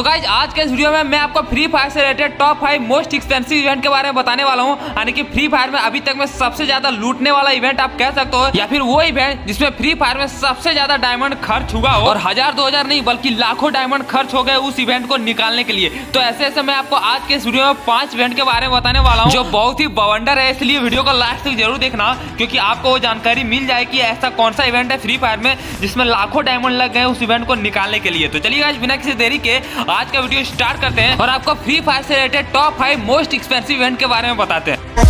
तो गाइज़ आज के इस वीडियो में मैं आपको फ्री फायर से related top five most expensive event के बारे में बताने वाला हूँ। यानी कि फ्री फायर में अभी तक में सबसे ज़्यादा लूटने वाला इवेंट आप कह सकते हो, या फिर वो इवेंट जिसमें फ्री फायर में सबसे ज़्यादा डायमंड खर्च हुआ हो, और हज़ार दो हज़ार नहीं, बल्कि लाखों डायमंड खर्च हो गए उस इवेंट को निकालने के लिए। तो ऐसे ऐसे मैं आपको आज के इस वीडियो में पाँच इवेंट के बारे में बताने वाला हूँ, जो बहुत ही बवंडर है, इसलिए वीडियो को लास्ट तक ज़रूर देखना, क्योंकि आपको वो जानकारी मिल जाए कि ऐसा कौन सा इवेंट है फ्री फायर में, जिसमें लाखों डायमंड लग गए उस इवेंट को निकालने के लिए। तो चलिए आज बिना किसी देरी के आज का वीडियो स्टार्ट करते हैं और आपको फ्री फायर से related top five most expensive event के बारे में बताते हैं।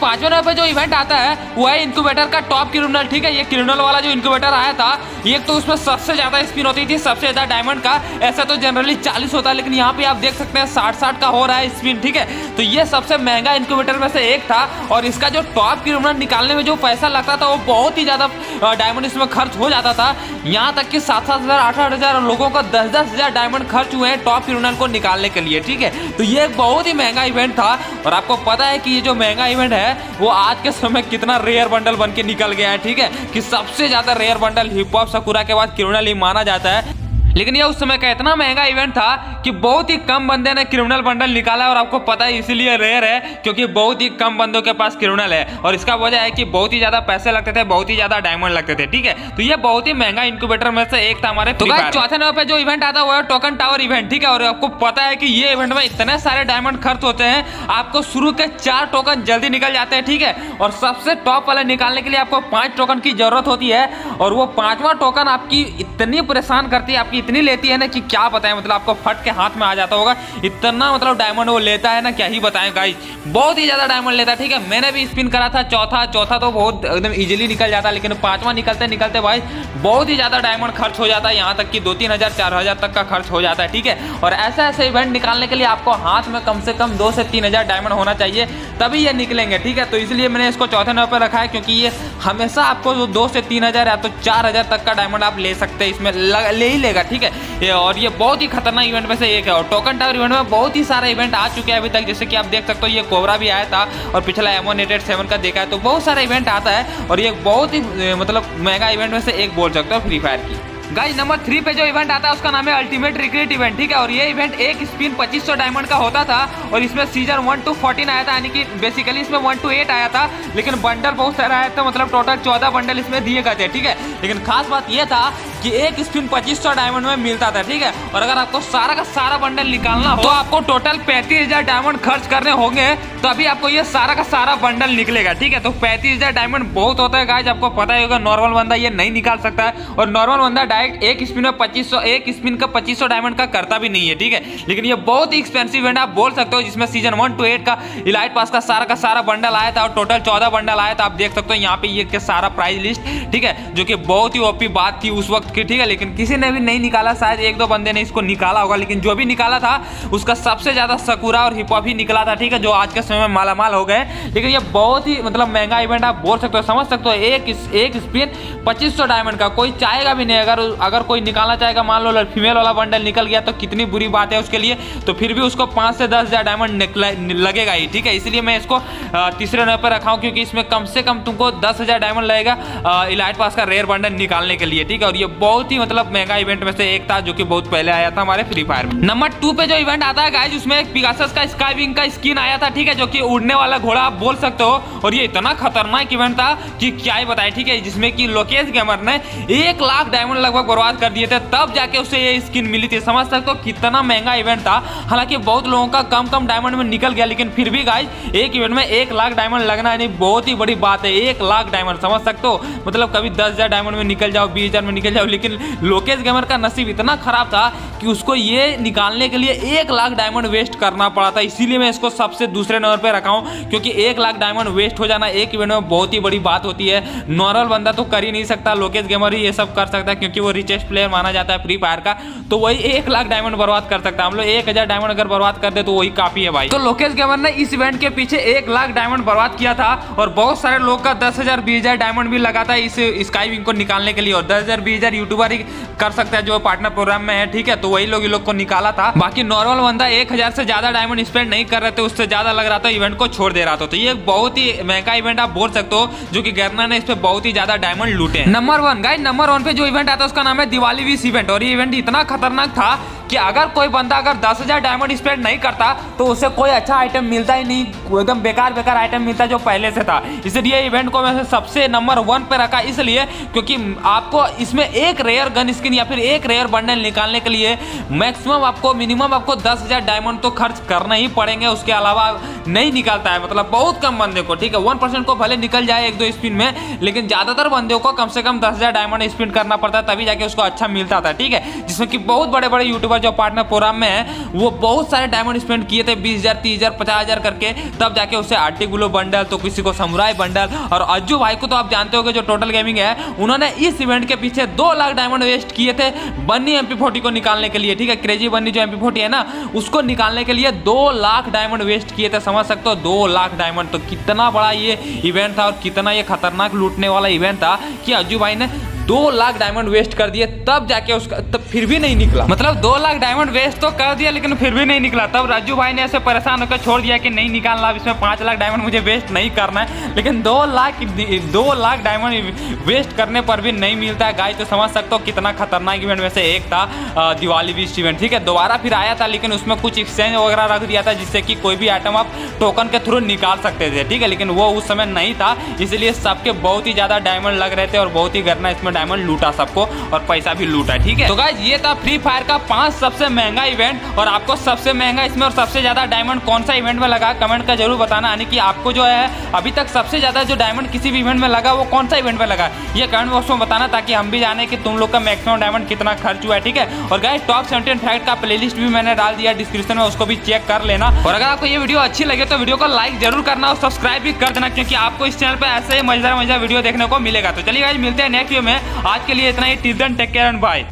पाँचवें नंबर पे जो इवेंट आता है, वो है इनक्यूबेटर का टॉप क्रिमिनल ठीक है? ये क्रिमिनल वाला जो इनक्यूबेटर आया था, ये तो उसमें सबसे ज़्यादा स्पिन होती थी, सबसे ज़्यादा डायमंड का। ऐसा तो जनरली 40 होता है लेकिन यहाँ पे आप देख सकते हैं साठ साठ का हो रहा है स्पिन ठीक है? तो ये सबसे महँगा इनक्यूबेटर में से एक था, और इसका जो टॉप क्रिमिनल निकालने में जो पैसा लगता था, वो बहुत ही ज़्यादा डायमंड इसमें खर्च हो जाता था। यहाँ तक कि सात सात हज़ार आठ आठ हज़ार लोगों का दस दस हज़ार डायमंड खर्च हुए हैं टॉप क्रिमिनल को निकालने के लिए, ठीक है? तो ये एक बहुत ही महँगा इवेंट था, और आपको पता है कि ये जो महँगा इवेंट है वो आज के समय कितना रेयर बंडल बन के निकल गया है, ठीक है? कि सबसे ज़्यादा rare bundle hip hop Sakura के बाद क्रिमिनल ही माना जाता है। लेकिन यह उस समय का इतना महँगा इवेंट था कि बहुत ही कम बंदे ने क्रिमिनल बंडल निकाला और आपको पता है इसीलिए रेयर है क्योंकि बहुत ही कम बंदों के पास क्रिमिनल है। और इसका वजह है कि बहुत ही ज़्यादा पैसे लगते थे बहुत ही ज़्यादा डायमंड लगते थे ठीक है? तो ये बहुत ही महँगा इनक्यूबेटर में से एक था हमारे तो चौथे नंबर पे जो इवेंट आता है वो है टोकन टावर इवेंट ठीक है? और आपको पता है कि ये इवेंट में इतने सारे डायमंड खर्च होते हैं आपको शुरू के चार टोकन जल्दी निकल जाते हैं ठीक है? और सबसे टॉप वाले निकालने के लिए आपको पाँच टोकन की ज़रूरत होती है और वो पांचवा टोकन आपकी इतनी परेशान करती है आपकी इतनी लेती है ना कि क्या बताएँ मतलब आपको फट के हाथ में आ जाता होगा। इतना मतलब डायमंड वो लेता है ना, क्या ही बताएँ गाइस बहुत ही ज़्यादा डायमंड लेता है, ठीक है? मैंने भी स्पिन करा था, चौथा चौथा तो बहुत एकदम इजीली निकल जाता, लेकिन पांचवा निकलते निकलते भाई, बहुत ही ज़्यादा डायमंड खर्च हो जाता है। यहाँ तक कि दो तीन हज़ार, चार हज़ार तक का खर्च हो जाता है, ठीक है? और ऐसे ऐसे इवेंट निकालने के लिए आपको हाथ में कम से कम दो से तीन हज़ार डायमंड होना चाहिए, तभी ये निकलेंगे, ठीक है? तो इसलिए मैंने इसको चौथे नंबर पर रखा है, क्योंकि ये हमेशा आपको जो दो से तीन हज़ार या तो चार हज़ार तक का डायमंड आप ले सकते हैं, इसमें ले ही लेगा, ठीक है? और ये बहुत ही खतरनाक इवेंट में से एक है और टोकन टावर इवेंट में बहुत ही सारे इवेंट आ चुके हैं अभी तक। जैसे कि आप देख सकते हो, ये कोबरा भी आया था और पिछला एमोनेटेड सेवन का देखा है तो बहुत सारा इवेंट आता है और ये बहुत ही मतलब महँगा इवेंट में से एक बोल सकते हो फ्री फायर की। गाइस नंबर थ्री पे जो इवेंट आता है, उसका नाम है अल्टीमेट रिक्रेट इवेंट ठीक है? और ये इवेंट एक स्पिन 2500 डायमंड का होता था और इसमें सीज़न वन टू फोर्टीन आया था, यानी कि बेसिकली इसमें वन टू एट आया था, लेकिन बंडल बहुत सारा आया था मतलब टोटल चौदह बंडल इसमें दिए गए थे, ठीक है? लेकिन खास बात यह था कि एक स्पिन 2500 डायमंड में मिलता था, ठीक है? और अगर आपको सारा का सारा बंडल निकालना हो तो आपको टोटल पैंतीस हज़ार डायमंड खर्च करने होंगे तो अभी आपको ये सारा का सारा बंडल निकलेगा, ठीक है? तो पैंतीस हज़ार डायमंड बहुत होता है गाइज़ आपको पता ही होगा नॉर्मल बंदा ये नहीं निकाल सकता है, और नॉर्मल बंदा डायरेक्ट एक स्पिन में पच्चीस, एक स्पिन का पच्चीस डायमंड का करता भी नहीं है, ठीक है? लेकिन ये बहुत ही एक्सपेंसिव इवेंट आप बोल सकते हो, जिसमें सीज़न वन टू एट का इलाइट पास का सारा का सारा बंडल आया था, और टोटल चौदह बंडल आया था, आप देख सकते हो, यहाँ पे सारा प्राइस लिस्ट ठीक है? जो कि बहुत ही ओपी बात थी उस वक्त की ठीक है, लेकिन किसी ने भी नहीं निकाला, शायद एक दो बंदे ने इसको निकाला होगा, लेकिन जो भी निकाला था, उसका सबसे ज़्यादा सकुरा और हिप हॉप ही निकला था, ठीक है, जो आज के समय में मालामाल हो गए। लेकिन ये बहुत ही मतलब महँगा इवेंट आप बोल सकते हो, समझ सकते हो, एक एक स्पिन पच्चीस सौ डायमंड का, कोई चाहेगा भी नहीं, अगर अगर कोई निकालना चाहेगा, मान लो फीमेल वाला बंडल निकल गया तो कितनी बुरी बात है उसके लिए तो फिर भी उसको पाँच से दस हज़ार डायमंड लगेगा ही, ठीक है, इसलिए मैं इसको तीसरे नंबर पर रखा हूँ, क्योंकि इसमें कम से कम तुमको दस हज़ार डायमंड लगेगा इलाइट पास का रेयर बंडल निकालने के लिए, ठीक है, और ये बहुत ही मतलब महँगा इवेंट में से एक था, जो कि बहुत पहले आया था हमारे फ्री फायर में। नंबर टू पे जो इवेंट आता है गाइज़ उसमें पिगासस का स्काई विंग का स्किन आया था, ठीक है, जो कि उड़ने वाला घोड़ा, आप बोल सकते हो। और ये इतना खतरनाक इवेंट था कि क्या ही बताए, ठीक है, जिसमें कि लोकेश गेमर ने एक लाख डायमंड लगभग बर्बाद कर दिए थे, तब जाके उसे ये स्किन मिली थी। समझ सकते हो कितना महँगा इवेंट था। हालाँकि बहुत लोगों का कम कम डायमंड में निकल गया, लेकिन फिर भी गाइज़ एक इवेंट में एक लाख डायमंड लगना यानी बहुत ही बड़ी बात है। एक लाख डायमंड समझ सकते हो? मतलब कभी दस हज़ार डायमंड में निकल जाओ, बीस हज़ार में निकल जाओ लेकिन लोकेश गेमर का नसीब इतना खराब था कि उसको ये निकालने के लिए एक लाख डायमंड वेस्ट करना पड़ा था। इसीलिए मैं इसको सबसे दूसरे नंबर पे रखा हूँ, क्योंकि एक लाख डायमंड वेस्ट हो जाना एक इवेंट में बहुत ही बड़ी बात होती है। नॉर्मल बंदा तो कर ही नहीं सकता, लोकेश गेमर ही ये सब कर सकता है, क्योंकि वो रिचेस्ट प्लेयर माना जाता है फ्री फायर का। तो वही एक लाख डायमंड बर्बाद कर सकता है। हम लोग एक हज़ार डायमंड अगर बर्बाद कर दे तो वही काफ़ी है भाई। तो लोकेश गेमर ने इस इवेंट के पीछे एक लाख डायमंड बर्बाद किया था, और बहुत सारे लोग का दस हज़ार, बीस हज़ार डायमंड भी लगा था इस स्काई विंग को निकालने के लिए, और दस हज़ार, बीस हज़ार यूट्यूबर ही कर सकते हैं, जो पार्टनर प्रोग्राम में है, ठीक है? तो वही लोग लोग को निकाला था। बाकी नॉर्मल बंदा एक हज़ार से ज़्यादा डायमंड स्पेंड नहीं कर रहे थे, उससे ज़्यादा लग रहा था इवेंट को छोड़ दे रहा था। तो ये बहुत ही महँगा इवेंट आप बोल सकते हो, जो की गर्ना ने इस पर बहुत ही ज़्यादा डायमंड लूटे number one guide number one पे जो इवेंट आता है, उसका नाम है दिवाली विश इवेंट और ये इवेंट इतना खतरनाक था कि अगर कोई बंदा अगर दस हज़ार डायमंड स्पेंड नहीं करता तो उसे कोई अच्छा आइटम मिलता ही नहीं, एकदम बेकार बेकार आइटम मिलता जो पहले से था। इसलिए इवेंट को मैं सबसे नंबर वन पर रखा, इसलिए क्योंकि आपको इसमें एक रेयर गन स्किन या फिर एक रेयर बंडल निकालने के लिए मैक्सिमम आपको मिनिमम आपको दस हज़ार डायमंड तो खर्च करना ही पड़ेंगे, उसके अलावा नहीं निकालता है। मतलब बहुत कम बंदे को, ठीक है? वन परसेंट को भले निकल जाए एक दो स्पिन में, लेकिन ज़्यादातर बंदे को कम से कम दस हज़ार डायमंड स्पिन करना पड़ता है, तभी जाके उसको अच्छा मिलता था, ठीक है? जिसमें कि बहुत बड़े बड़े यूट्यूबर जो पार्टनर प्रोग्राम में है, वो बहुत सारे डायमंड स्पेंड किए थे, बीस हज़ार, तीस हज़ार, पचास हज़ार करके। तब जाके उसे आर्टी गुलो बंडल तो किसी को समुराई बंडल, और अज्जू भाई को तो आप जानते हो जो टोटल गेमिंग है, उन्होंने इस इवेंट के पीछे दो लाख डायमंड वेस्ट किए थे एमपी फोर्टी को निकालने के लिए, ठीक है? क्रेजी बन्नी जो फोर्टी है ना, उसको निकालने के लिए दो लाख डायमंड वेस्ट किए थे, समझ सकते हो? दो लाख डायमंड तो कितना बड़ा ये इवेंट था और कितना ये खतरनाक लूटने वाला इवेंट था कि अज्जू भाई ने दो लाख डायमंड वेस्ट कर दिए, तब जाके उसका तब फिर भी नहीं निकला। मतलब दो लाख डायमंड वेस्ट तो कर दिया, लेकिन फिर भी नहीं निकला। तब राजू भाई ने ऐसे परेशान होकर छोड़ दिया कि नहीं निकालना, अब इसमें पाँच लाख डायमंड मुझे वेस्ट नहीं करना है। लेकिन दो लाख दो लाख डायमंड वेस्ट करने पर भी नहीं मिलता है। गाय तो समझ सकते हो कितना खतरनाक इवेंट में से एक था दिवाली बीस इवेंट ठीक है? दोबारा फिर आया था, लेकिन उसमें कुछ एक्सचेंज वगैरह रख दिया था, जिससे कि कोई भी आइटम आप टोकन के थ्रू निकाल सकते थे, ठीक है? लेकिन वो उस समय नहीं था, इसलिए सबके बहुत ही ज़्यादा डायमंड लग रहे थे और बहुत ही गरना इसमें डायमंड लूटा सबको और पैसा भी लूटा, ठीक है? तो गाइज़ ये था फ्री फायर का पाँच सबसे महँगा इवेंट और आपको सबसे महँगा इसमें और सबसे ज़्यादा डायमंड कौन सा इवेंट में लगा? कमेंट का ज़रूर बताना, यानी कि आपको जो है, अभी तक सबसे ज़्यादा जो डायमंड किसी भी इवेंट में लगा, वो कौन सा इवेंट में लगा? ये कमेंट बॉक्स में बताना ताकि हम भी जाने कि तुम लोग का मैक्सिमम डायमंड कितना खर्च हुआ है, ठीक है? और गाइज़ टॉप सेवेंटीन फैक्ट का प्ले भी मैंने डाल दिया डिस्क्रिप्शन में, उसको भी चेक कर लेना। और अगर आपको ये वीडियो अच्छी लगे तो वीडियो को लाइक ज़रूर करना और सब्सक्राइब भी कर देना, क्योंकि आपको इस चैनल पर ऐसे ही मज़ेदार मज़ेदार वीडियो देखने को मिलेगा। तो चलिए गाइज़ मिलते हैं नेक्स्ट वीडियो में। आज के लिए इतना ही। Till take care and bye